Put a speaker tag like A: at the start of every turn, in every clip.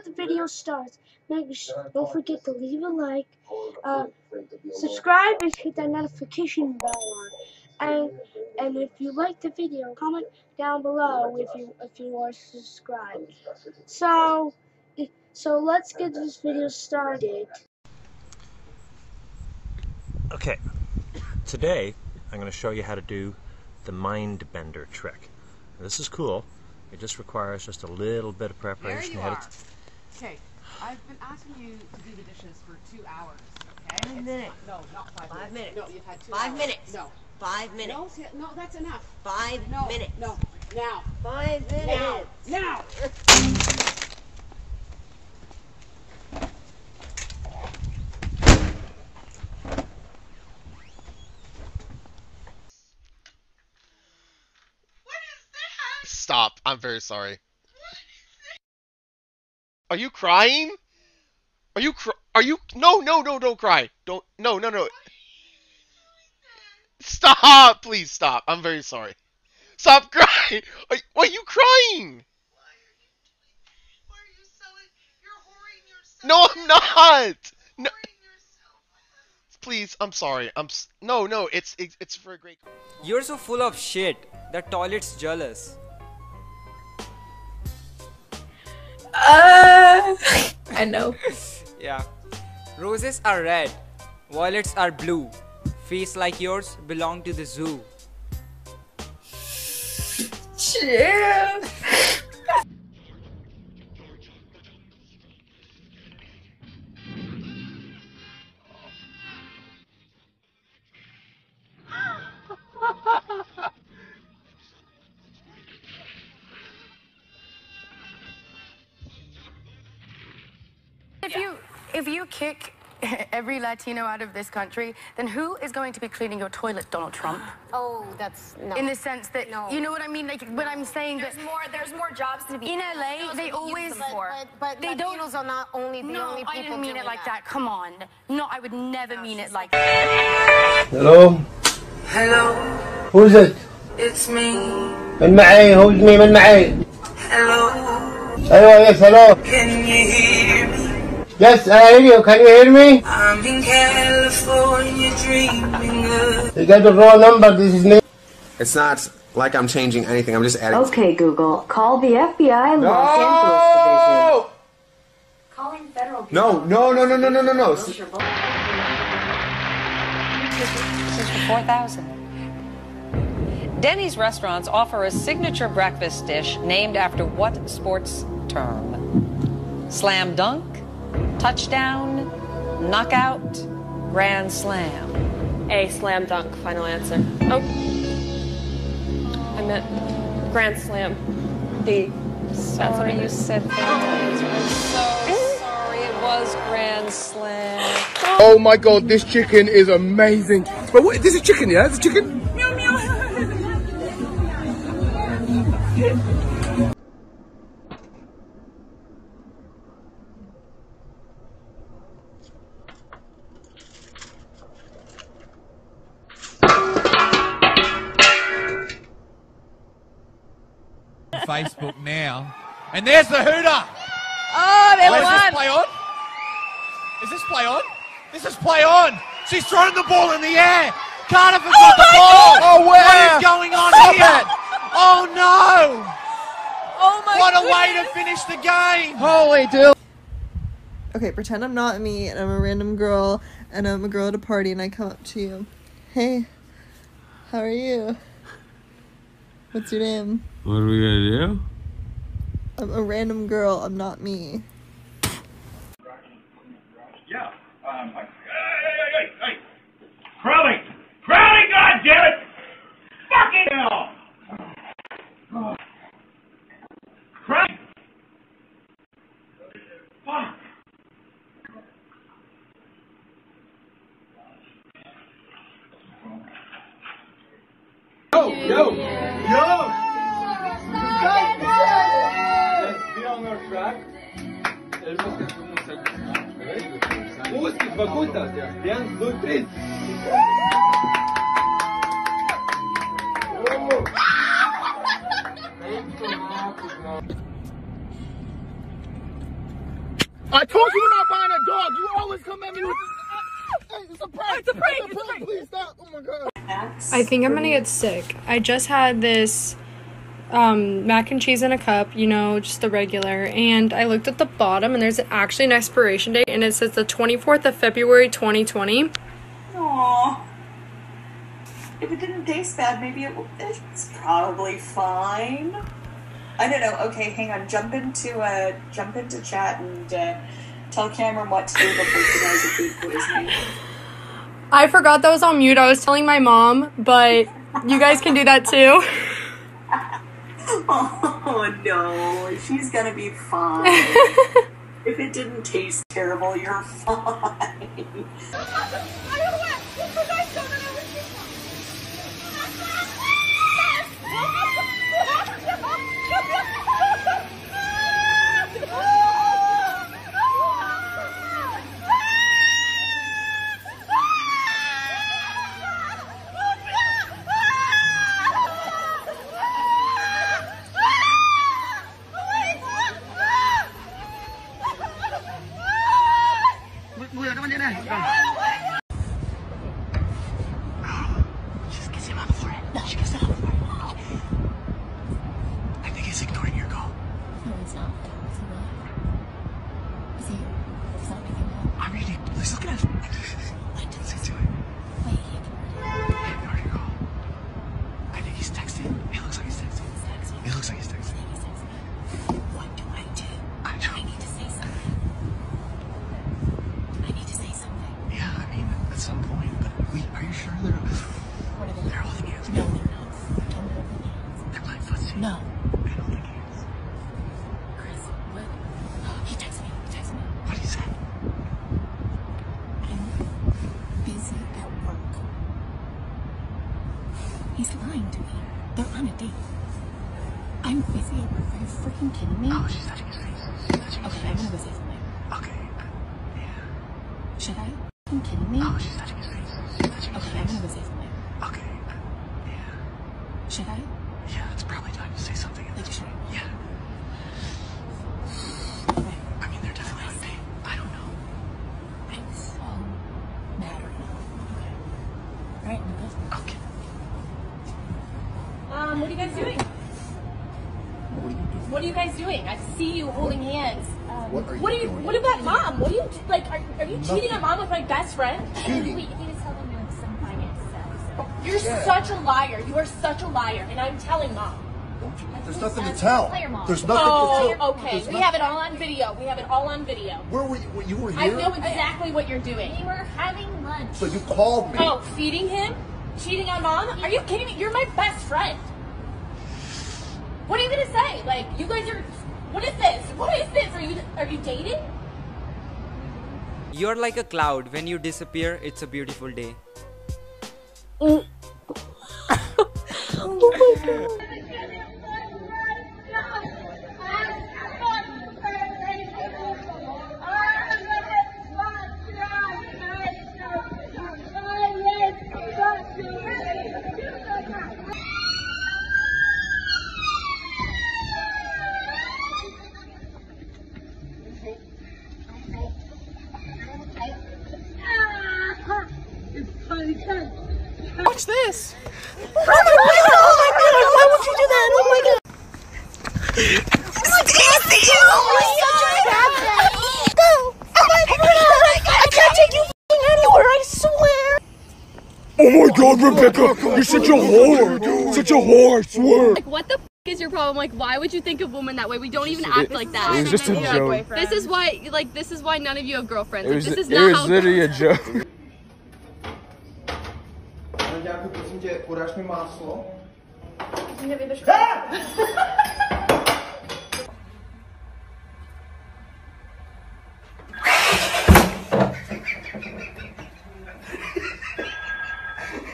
A: before the video starts, make sure, don't forget to leave a like, uh, subscribe, and hit that notification bell on. And and if you like the video, comment down below if you if you are subscribed. So so let's get this video started.
B: Okay, today I'm going to show you how to do the mind bender trick. Now, this is cool. It just requires just a little bit of
C: There
B: preparation.
C: you
B: ahead
C: are.
B: of
C: Okay, I've been asking you to do the dishes for two hours. Okay.
D: Five
C: It's
D: minutes.
C: Not, no, not five,
D: Five
C: minutes.
D: minutes.
C: No, you've had two
D: Five
C: hours.
D: minutes.
C: No.
D: Five minutes.
C: No, see, no, that's enough.
D: Five
C: No.
D: minutes.
C: No. Now.
D: Five minutes.
C: Now.
D: minutes.
C: Now.
E: Stop. I'm very sorry. Are you crying? Are you cr- are you No, no, no, don't cry. Don't No, no, no. Stop, please stop. I'm very sorry. Stop crying. Are, why are you crying? No, I'm not. No. Please, I'm sorry. I'm No, no, it's it's, it's for a great
F: You're so full of shit. The toilet's jealous.
G: Uh, I know.
F: Yeah. Roses are red. Violets are blue. Face like yours belong to the zoo.
G: Chill.
H: if you kick every Latino out of this country, then who is going to be cleaning your toilet, Donald Trump?
I: Oh, that's no.
H: In the sense that
I: No.
H: you know what I mean, like when I'm saying that
I: there's more. There's more jobs to be.
H: in LA they
I: Use
H: always
I: them for. But, but
H: they don't.
I: Latinos are not only the
H: No,
I: only people
H: I didn't mean
I: doing
H: it like that. Come on, no, I would never mean it like that.
J: Hello?
K: Hello,
J: Who's it?
K: it's me.
J: من معي who's me من معي
K: Hello,
J: أيوة yes hello
K: can you hear me?
J: Yes I hear you can you hear me?
K: I'm in California dreaming of.
J: You got the wrong number this is me
L: It's not like I'm changing anything. I'm just adding.
M: Okay, Google, call the FBI Los Angeles Division. Calling federal.
L: No, no, no, no, no, no, no, no.
M: This is
N: for 4000 Denny's restaurants offer a signature breakfast dish named after what sports term? Slam dunk, touchdown, knockout, grand slam.
O: A slam dunk, final answer. Oh. I meant grand slam. The. That's what
N: Sorry, you said that. I'm so sorry. It was grand slam.
P: Oh my god, this chicken is amazing. But what, this is chicken, yeah? This is chicken?
O: Meow meow.
Q: now. And there's the hooter.
O: Oh, they
Q: Wait, is this play on? Is this play on? This is play on. She's thrown the ball in the air. Cardiff has oh got the ball.
O: God. Oh,
Q: What
O: where?
Q: is going on
O: Stop
Q: here?
O: it.
Q: Oh no!
O: Oh my god!
Q: What a way to finish the game.
P: Holy dude.
R: Okay, pretend I'm not me and I'm a random girl and I'm a girl at a party and I come up to you. Hey, how are you? What's your name?
S: What are we gonna do?
R: I'm a random girl, I'm not me.
T: Yeah. Um, I, hey, hey, hey, hey, hey! Crowley! Crowley, goddammit! Fucking hell! Oh. Crowley! Fuck!
P: Yo, yo, yo! Be on our track. Música, facultas, bien, two, three. I told you we're not buying a dog. You always come at me with. Hey, it's a prank. It's a prank. It's a prank. Please stop. Oh my god.
D: I think I'm gonna get sick. I just had this um, mac and cheese in a cup, you know, just the regular, and I looked at the bottom and there's actually an expiration date and it says the 24th of February 2020.
S: Aww. If it didn't taste bad, maybe it, it's probably fine. I don't know. Okay, hang on. Jump into uh, jump into chat and uh, tell Cameron what to do before she dies of food poisoning.
D: I forgot that was on mute. I was telling my mom, but you guys can do that too.
S: Oh no, she's gonna be fine. if it didn't taste terrible, you're fine.
Q: I think he's ignoring your call.
U: No, it's not. Is he? He's not picking up.
Q: I mean, he, he's looking at. What's he doing?
U: Wait, he ignored
Q: He ignored your call. I think he's texting. It looks like he's texting. It looks like he's texting.
U: What do I do?
Q: I don't.
U: I need to say something. I need to say something.
Q: Yeah, I mean, at some point. But wait, are you sure they're?
U: What are they?
Q: They're holding hands.
U: No, they're not. Don't hold the hands.
Q: They're playing footsie.
U: No.
Q: They're holding hands.
U: Chris, what? He texted me. He texted me.
Q: What do you say?
U: I'm busy at work. He's lying to me. They're on a date. I'm busy at work. Are you freaking kidding me?
Q: Oh, she's touching his face. She's touching his
U: Okay, I'm gonna go say something.
Q: Okay. Yeah.
U: Should I? Are you kidding me?
Q: Oh, she's touching his face. She's touching his
U: Okay, I'm
Q: face.
U: gonna go say something.
Q: Okay. Yeah.
U: Should I?
Q: Yeah, it's probably time to say something.
U: Like, should I?
Q: Yeah.
U: Okay.
Q: I mean, they're definitely on a date. I don't know.
U: I'm so mad right now. Okay. Alright, I'm good.
Q: Okay.
V: Um, what are you guys doing? What are you guys doing? I see you holding hands. Um,
P: What are you
V: what, are you,
P: doing?
V: what about mom? What are you like? Are, are you cheating on mom with my best friend?
P: Cheating?
V: Wait, he was telling me like some finance stuff. You're
P: Yeah.
V: such a liar. You are such a liar, and I'm telling mom.
P: There's nothing to tell. There's nothing
V: oh,
P: to tell.
V: okay.
P: There's
V: We
P: nothing-
V: have it all on video. We have it all on video.
P: Where were you? You were here?
V: I know exactly what you're doing.
U: We were having lunch.
P: So you called me.
V: Oh, feeding him? Cheating on mom? Are you kidding me? You're my best friend. What are you gonna say? Like, you guys are. What is this? What is this? Are you are you dating?
F: You're like a cloud. When you disappear, it's a beautiful day.
A: Oh my god.
Q: This.
A: Oh my god! Oh my god! Why would you do that? Oh my god! Oh I can't take you anywhere, I swear!
P: Oh my god, Rebecca, you're such a whore. Such a whore, I swear.
W: Like, what the f- is your problem? Like, why would you think of women that way? We don't even
P: It-
W: act like that.
P: it was just a joke.
W: This is why, like, this is why none of you have girlfriends.
P: It
W: Like,
P: was,
W: this is
P: it
W: not
P: was literally a joke.
L: Podáš mi máslo?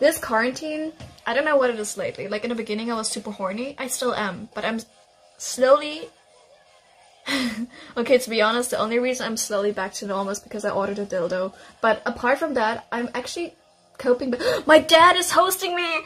X: This quarantine, I don't know what it is lately. Like in the beginning, I was super horny. I still am, but I'm slowly. okay, to be honest, the only reason I'm slowly back to normal is because I ordered a dildo. But apart from that, I'm actually coping. But my dad is hosting me.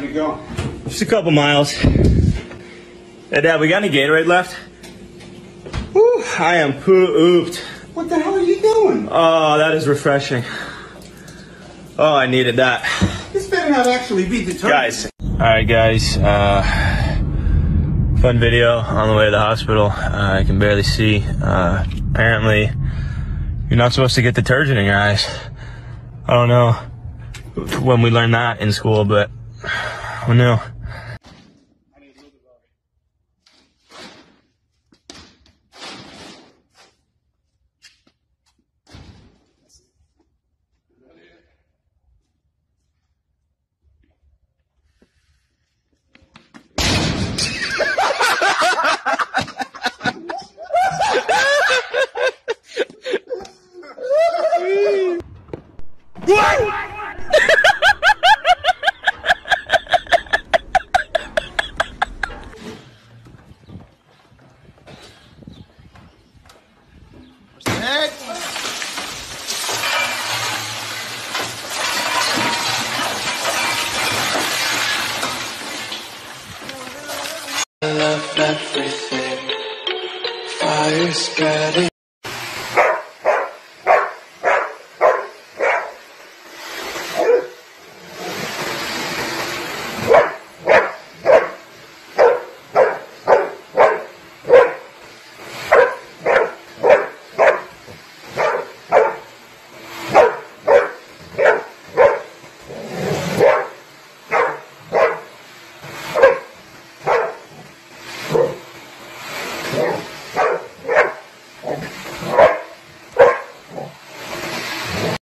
Y: You go?
Z: Just a couple miles. Hey, Dad, we got any Gatorade left? I am pooped.
Y: What the hell are you doing?
Z: Oh, that is refreshing. Oh, I needed that.
Y: This better not actually be determined.
Z: Guys. Alright, guys. Uh, fun video on the way to the hospital. Uh, I can barely see. Uh, apparently, you're not supposed to get detergent in your eyes. I don't know when we learned that in school, but who knew?
K: Love everything. Fire spreading.